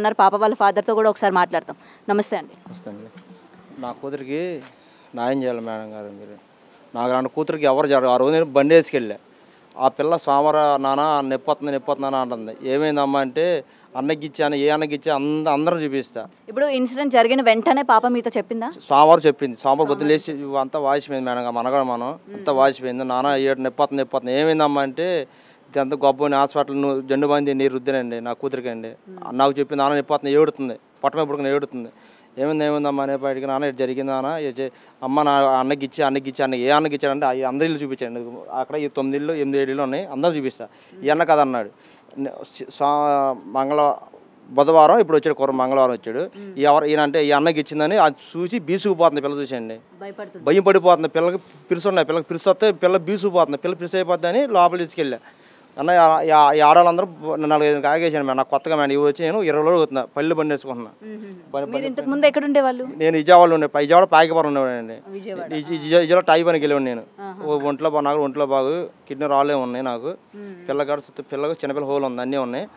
ఉన్నారు. పాప వాళ్ళ ఫాదర్తో కూడా ఒకసారి మాట్లాడతాం నమస్తే అండి. వస్తుంది నా కూతురికి న్యాయం చేయాలి మేడం గారు మీరు. నాకు నా కూతురికి ఎవరు జరగదు ఆ రోజు నేను బండి వేసుకెళ్ళా. ఆ పిల్ల సోమవార నాన్న నొప్పొస్తుంది నొప్పొస్తుందని అంటుంది. ఏమైందమ్మా అంటే అన్నకి ఇచ్చాను ఏ అన్నకి ఇచ్చా అంద అందరం చూపిస్తా. ఇప్పుడు ఇన్సిడెంట్ జరిగిన వెంటనే పాప మీతో చెప్పిందా? సోమవారం చెప్పింది. సోమవారం పొద్దున్న లేచి అంతా వాసిపోయింది మేడం గారు. మనగడ మనం. అంతా వాసిపోయింది నాన్న ఏడు నొప్పొస్తుంది నొప్పొస్తుంది ఏమైందమ్మా అంటే ఇదంతా గొప్పని హాస్పిటల్ నువ్వు జెండు మంది నీరు రుద్దినండి నా కూతురికి అండి నాకు చెప్పింది నాన్న నొప్పొస్తుంది ఏడుతుంది. పొట్టమే పుడుకుని ఏడుతుంది. ఏమైంది ఏమైందమ్మా అనే బయటికి నాన్న ఇది జరిగింది నాన్న అమ్మ నా అన్నకి ఇచ్చి అన్నకి ఇచ్చి అన్న ఏ అన్నకి ఇచ్చాడంటే అవి అందరి ఇల్లు చూపించండి అక్కడ ఈ తొమ్మిది ఇల్లు ఎనిమిది ఏడు ఇల్లు ఉన్నాయి. అందరూ చూపిస్తా. ఈ అన్న కదా అన్నాడు. స్వా- మంగళ బుధవారం ఇప్పుడు వచ్చాడు కూర మంగళవారం వచ్చాడు. ఎవరు ఈయన అంటే ఈ అన్నకి ఇచ్చిందని అది చూసి బీసుకుపోతుంది పిల్ల చూసండి భయం పడిపోతుంది. పిల్లకి పిలుస్తున్నాయి పిల్లకి పిలుసు వస్తే పిల్ల బీసుకుపోతుంది. పిల్ల పిలుసు అని లోపల తీసుకెళ్ళా. అన్న ఈ ఆడవాళ్ళందరూ నాలుగైదు కాగేసాను మేడం. నాకు కొత్తగా మేడం. ఇవి వచ్చి నేను ఇరవై రోజులు అవుతున్నా. పళ్ళు బండి వేసుకుంటున్నా బండి- మీరు ఇంతకు ముందు ఎక్కడ ఉండేవాళ్ళు నేను విజయవాడలో ఉండే విజయవాడ పాకిపురం ఉండేవాడండి విజయవాడ. టై పనికి వెళ్ళేవాడు నేను. ఓ ఒంట్లో బాగా నాకు ఒంట్లో బాగు కిడ్నీ రాళ్ళే ఉన్నాయి నాకు. పిల్లగాడు పిల్లగా చిన్నపిల్ల హోల్ ఉంది అన్నీ ఉన్నాయి.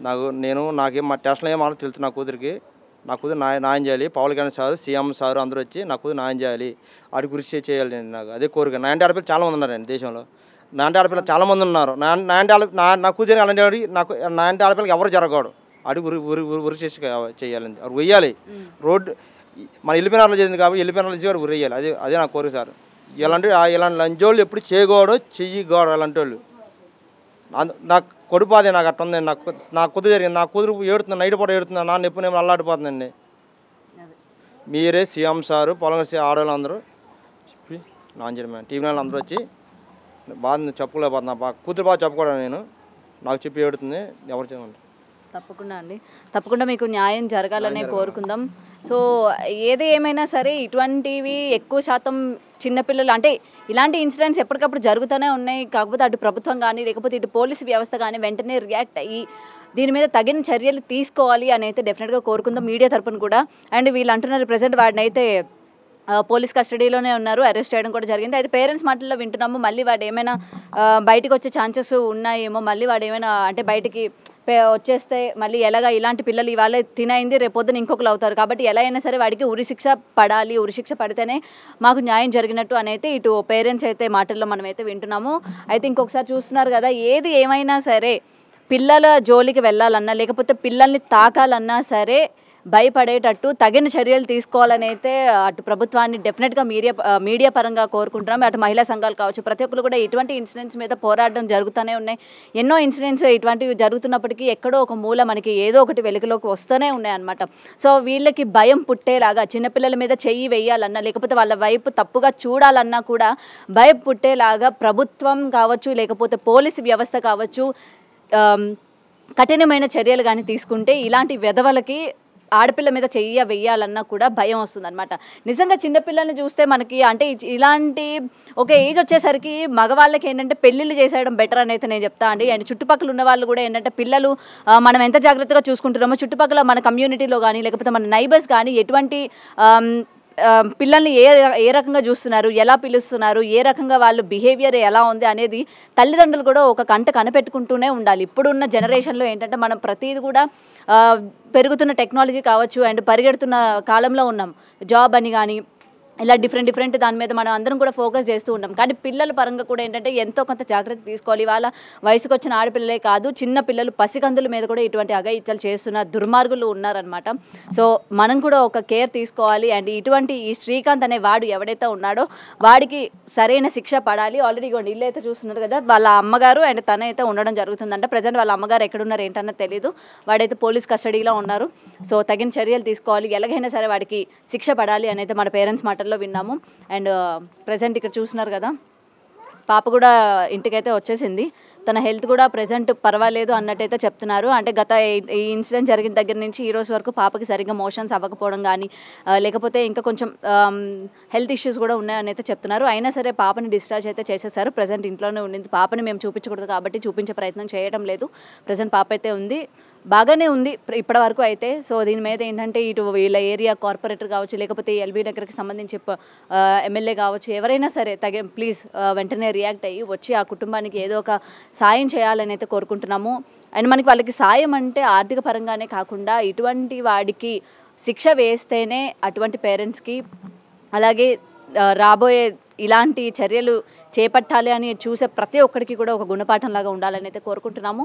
నాకు నేను నాకేం మా టెస్ట్లో ఏం ఆలో తెలుసు నా కూతురికి. నా కూతురు న్యాయం న్యాయం చేయాలి. Pawan Kalyan sir CM sir అందరూ వచ్చి నా కూతురు న్యాయం చేయాలి. వాటి గురించి చేయాలి నేను నాకు. అదే కోరిక. నా ఇంటి ఆడపిల్ల చాలా మంది ఉన్నారండి దేశంలో. నా ఇంటి ఆడపిల్ల చాలా మంది ఉన్నారు. నా నా ఆడ నా నా కూతురు అలాంటి నాకు నా ఇంటి ఆడపిల్లకి ఎవరు జరగకూడదు. అడిగి ఉరి ఉరి ఉరి ఉరి చేసి చేయాలండి. అది వెయ్యాలి రోడ్డు మన ఎల్లిపినార్లో చేసింది కాబట్టి ఎల్లిపినార్లో చేసి వాడు ఉరేయాలి. అదే అదే నా కోరిక సార్. ఇలాంటి ఇలాంటి లంచోళ్ళు ఎప్పుడు చేయకూడదు చెయ్యకూడదు అలాంటి వాళ్ళు నాకు కొడుపాదే నాకు అట్ట ఉంది నాకు నా కుదురు జరిగింది. నా కుదురు ఏడుతుంది నైట్ పూట ఏడుతుంది నా నొప్పినేమో అల్లాడిపోతుందండి. మీరే సీఎం సారు పొలం ఆడవాళ్ళు అందరూ చెప్పి నాంజరి మ్యామ్ టీవీ అందరూ వచ్చి బాగా చెప్పుకోలేకపోతున్నా బాగా కూతురు బాగా చెప్పుకోవడం నేను. నాకు చెప్పి ఏడుతుంది ఎవరు చేయమంటారు తప్పకుండా అండి. తప్పకుండా మీకు న్యాయం జరగాలనే కోరుకుందాం. సో ఏది ఏమైనా సరే ఇటువంటివి ఎక్కువ శాతం చిన్నపిల్లలు అంటే ఇలాంటి ఇన్సిడెంట్స్ ఎప్పటికప్పుడు జరుగుతూనే ఉన్నాయి. కాకపోతే అటు ప్రభుత్వం కానీ లేకపోతే ఇటు పోలీసు వ్యవస్థ కానీ వెంటనే రియాక్ట్ అయ్యి దీని మీద తగిన చర్యలు తీసుకోవాలి అని అయితే డెఫినెట్గా కోరుకుందాం మీడియా తరపున కూడా. అండ్ వీళ్ళు అంటున్నారు ప్రజెంట్ వాడిని అయితే ఆ, పోలీస్ కస్టడీలోనే ఉన్నారు అరెస్ట్ చేయడం కూడా జరిగింది. అయితే పేరెంట్స్ మాటల్లో వింటున్నాము మళ్ళీ వాడు ఏమైనా బయటకు వచ్చే ఛాన్సెస్ ఉన్నాయేమో మళ్ళీ వాడు ఏమైనా అంటే బయటికి పే- వచ్చేస్తే మళ్ళీ ఎలాగా ఇలాంటి పిల్లలు ఇవాళ తినైంది రేపొద్దున ఇంకొకరు అవుతారు. కాబట్టి ఎలా అయినా సరే వాడికి ఉరిశిక్ష పడాలి ఉరిశిక్ష పడితేనే మాకు న్యాయం జరిగినట్టు అని అయితే ఇటు పేరెంట్స్ అయితే మాటల్లో మనం అయితే వింటున్నాము. అయితే ఇంకొకసారి చూస్తున్నారు కదా ఏది ఏమైనా సరే పిల్లల జోలికి వెళ్ళాలన్నా లేకపోతే పిల్లల్ని తాకాలన్నా సరే భయపడేటట్టు తగిన చర్యలు తీసుకోవాలని అయితే అటు ప్రభుత్వాన్ని డెఫినెట్గా మీడియా మీడియా పరంగా కోరుకుంటున్నాం. అటు మహిళా సంఘాలు కావచ్చు ప్రతి ఒక్కరు కూడా ఇటువంటి ఇన్సిడెంట్స్ మీద పోరాడడం జరుగుతూనే ఉన్నాయి. ఎన్నో ఇన్సిడెంట్స్ ఇటువంటివి జరుగుతున్నప్పటికీ ఎక్కడో ఒక మూల మనకి ఏదో ఒకటి వెలుగులోకి వస్తూనే ఉన్నాయి అనమాట సో వీళ్ళకి భయం పుట్టేలాగా చిన్నపిల్లల మీద చెయ్యి వేయాలన్నా లేకపోతే వాళ్ళ వైపు తప్పుగా చూడాలన్నా కూడా భయం పుట్టేలాగా ప్రభుత్వం కావచ్చు లేకపోతే పోలీసు వ్యవస్థ కావచ్చు కఠినమైన చర్యలు కానీ తీసుకుంటే ఇలాంటి వెధవలకి ఆడపిల్ల మీద చెయ్య వెయ్యాలన్నా కూడా భయం వస్తుంది అనమాట నిజంగా చిన్నపిల్లల్ని చూస్తే మనకి అంటే ఇలాంటి ఒక ఏజ్ వచ్చేసరికి మగవాళ్ళకి ఏంటంటే పెళ్ళిళ్ళు చేసేయడం బెటర్ అని అయితే నేను చెప్తా అండి. అండ్ చుట్టుపక్కల ఉన్న వాళ్ళు కూడా ఏంటంటే పిల్లలు మనం ఎంత జాగ్రత్తగా చూసుకుంటున్నామో చుట్టుపక్కల మన కమ్యూనిటీలో కానీ లేకపోతే మన నైబర్స్ కానీ ఎటువంటి పిల్లల్ని ఏ ఏ రకంగా చూస్తున్నారు ఎలా పిలుస్తున్నారు ఏ రకంగా వాళ్ళు బిహేవియర్ ఎలా ఉంది అనేది తల్లిదండ్రులు కూడా ఒక కంట కనిపెట్టుకుంటూనే ఉండాలి. ఇప్పుడున్న జనరేషన్లో ఏంటంటే మనం ప్రతిది కూడా పెరుగుతున్న టెక్నాలజీ కావచ్చు అండ్ పరిగెడుతున్న కాలంలో ఉన్నాం. జాబ్ అని కానీ ఇలా డిఫరెంట్ డిఫరెంట్ దాని మీద మనం అందరం కూడా ఫోకస్ చేస్తూ ఉంటాం కానీ పిల్లల పరంగా కూడా ఏంటంటే ఎంతో కొంత జాగ్రత్త తీసుకోవాలి. వాళ్ళ వయసుకు వచ్చిన ఆడపిల్లలే కాదు చిన్న పిల్లలు పసికందుల మీద కూడా ఇటువంటి అఘాయిత్యాలు చేస్తున్న దుర్మార్గులు ఉన్నారనమాట సో మనం కూడా ఒక కేర్ తీసుకోవాలి. అండ్ ఇటువంటి ఈ శ్రీకాంత్ అనే వాడు ఎవడైతే ఉన్నాడో వాడికి సరైన శిక్ష పడాలి. ఆల్రెడీ ఇగోండి ఇల్లు అయితే చూస్తున్నారు కదా వాళ్ళ అమ్మగారు అండ్ తన అయితే ఉండడం జరుగుతుందంట. ప్రజెంట్ వాళ్ళ అమ్మగారు ఎక్కడున్నారు ఏంటన్నది తెలియదు వాడైతే పోలీస్ కస్టడీలో ఉన్నారు. సో తగిన చర్యలు తీసుకోవాలి. ఎలాగైనా సరే వాడికి శిక్ష పడాలి అనేది మన పేరెంట్స్ మాట మాటల్లో విన్నాము. అండ్ ప్రజెంట్ ఇక్కడ చూసినారు కదా. పాప కూడా ఇంటికైతే వచ్చేసింది. తన హెల్త్ కూడా ప్రజెంట్ పర్వాలేదు అన్నట్టయితే చెప్తున్నారు. అంటే గత ఈ- ఇన్సిడెంట్ జరిగిన దగ్గర నుంచి ఈ రోజు వరకు పాపకి సరిగ్గా మోషన్స్ అవ్వకపోవడం కానీ లేకపోతే ఇంకా కొంచెం హెల్త్ ఇష్యూస్ కూడా ఉన్నాయని అయితే చెప్తున్నారు. అయినా సరే పాపని డిశ్చార్జ్ అయితే చేసేసారు. ప్రజెంట్ ఇంట్లోనే ఉండింది. పాపని మేము చూపించకూడదు కాబట్టి చూపించే ప్రయత్నం చేయడం లేదు. ప్రజెంట్ పాప అయితే ఉంది. బాగానే ఉంది ఇప్పటి వరకు అయితే. సో దీని మీద ఏంటంటే ఇటు వీళ్ళ ఏరియా కార్పొరేటర్ కావచ్చు లేకపోతే ఎల్బీ నగర్కి సంబంధించి ఎమ్మెల్యే కావచ్చు ఎవరైనా సరే తగే ప్లీజ్ వెంటనే రియాక్ట్ అయ్యి వచ్చి ఆ కుటుంబానికి ఏదో ఒక సాయం చేయాలని అయితే కోరుకుంటున్నాము. అండ్ మనకి వాళ్ళకి సాయం అంటే ఆర్థిక పరంగానే కాకుండా ఇటువంటి వాడికి శిక్ష వేస్తేనే అటువంటి పేరెంట్స్కి అలాగే రాబోయే ఇలాంటి చర్యలు చేపట్టాలి అని చూసే ప్రతి ఒక్కరికి కూడా ఒక గుణపాఠంలాగా ఉండాలని అయితే కోరుకుంటున్నాము.